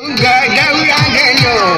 Gaurangenyo.